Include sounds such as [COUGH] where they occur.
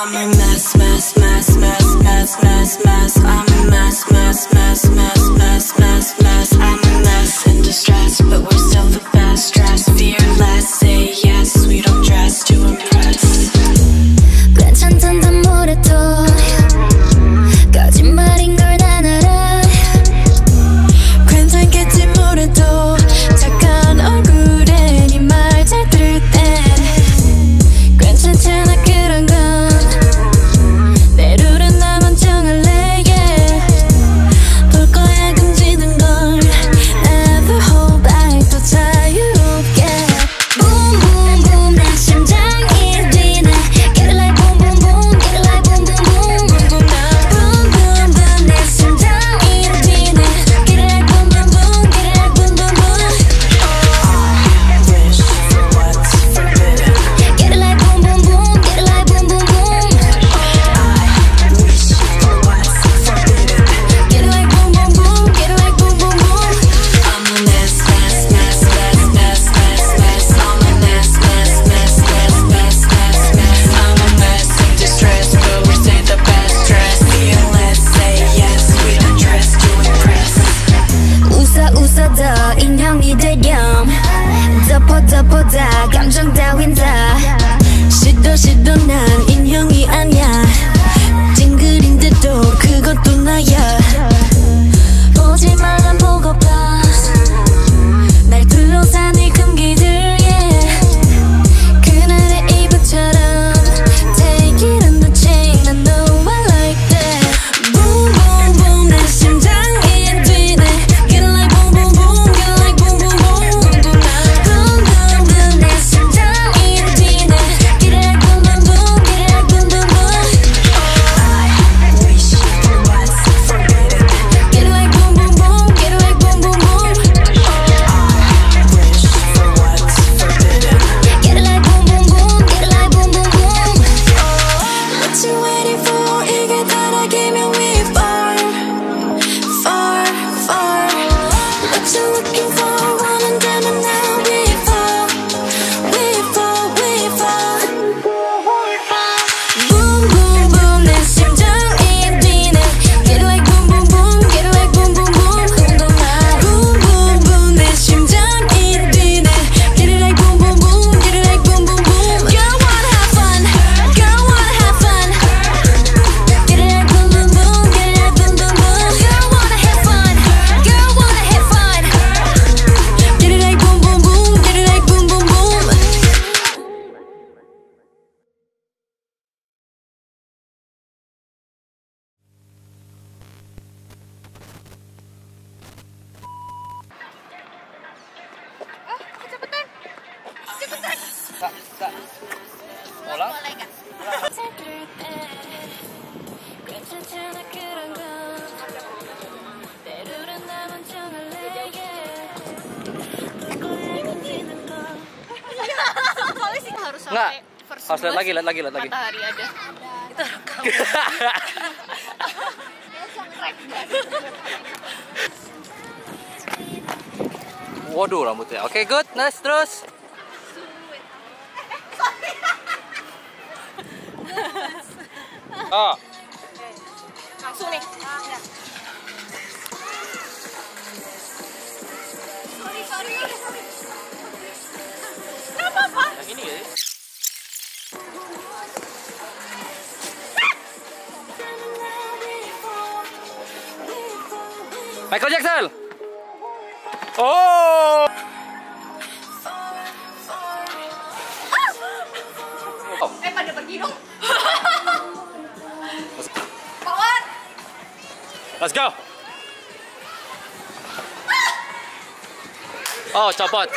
I'm a mess, mess, mess, mess, mess, mess, mess. I'm a mess, mess, mess. 쳐다보다 감정 따윈 다. 시도 시도 난 인형이 아니야. 찡그린 듯도 Kak. Olah? harus Nggak. Harus lihat lagi, lihat lagi, lihat lagi. Matahari ada. Rekam. [LAUGHS] Waduh rambutnya. Oke, okay, good. Nice terus. Ah. Langsung nih. Ah, ya. Sorry, sorry. Kenapa, Yang ini ya? Michael Jackson. Oh. oh. Eh pada pergi dong. Let's go. Oh, it's a butt.